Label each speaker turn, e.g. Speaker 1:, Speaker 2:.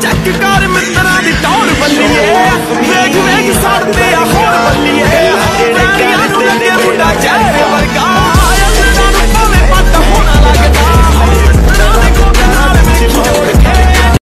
Speaker 1: ਚੱਕ ਕਰ ਮਿੱਤਰਾਂ ਦੀ ਟੌਰ ਬੱਲੀਏ ਵੇਖ ਵੇਖ ਸੜਦੇ ਆ ਹੋਰ ਬੱਲੀਏ ਜਿਹੜੇ ਗੱਲ ਤੇ ਮੁੰਡਾ ਚੈੱਕ